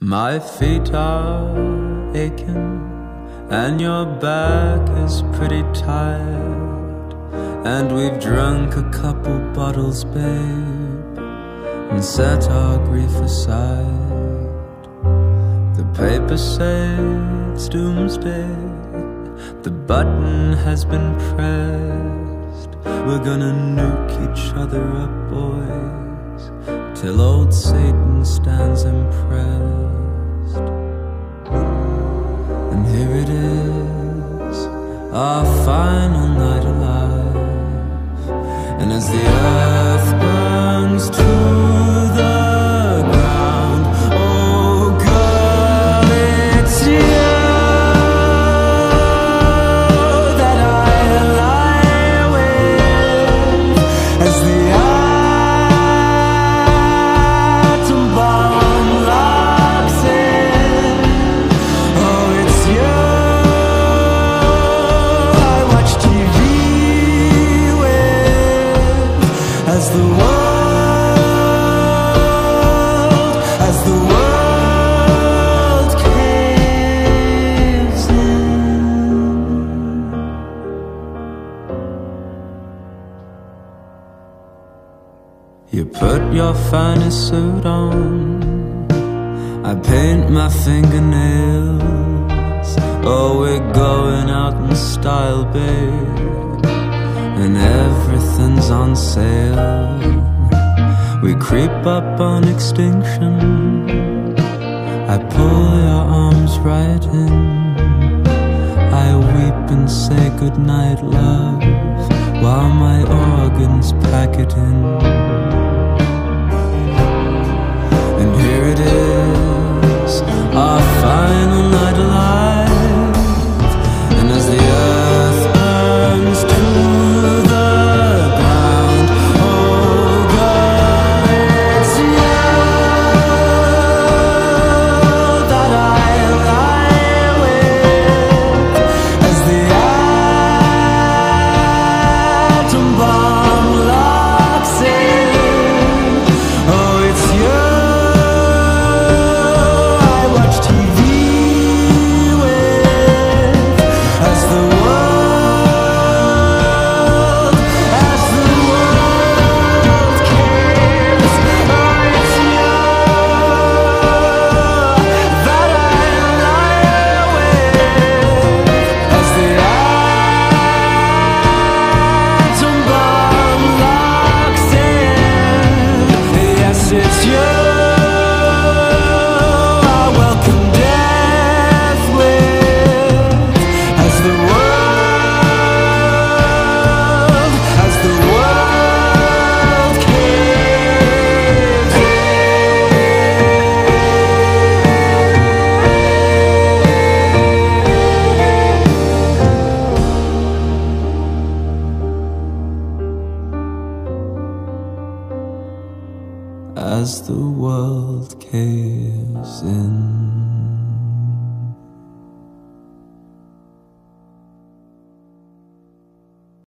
My feet are aching, and your back is pretty tired. And we've drunk a couple bottles, babe, and set our grief aside. The papers say it's doomsday, the button has been pressed. We're gonna nuke each other up, boys, till old Satan stands impressed. And here it is, our final night alive. And as the earth burns to You put your finest suit on. I paint my fingernails. Oh, we're going out in style, babe. And everything's on sale. We creep up on extinction. I pull your arms right in. I weep and say goodnight, love, while my organs pack it in. Atom bomb As the world caves in.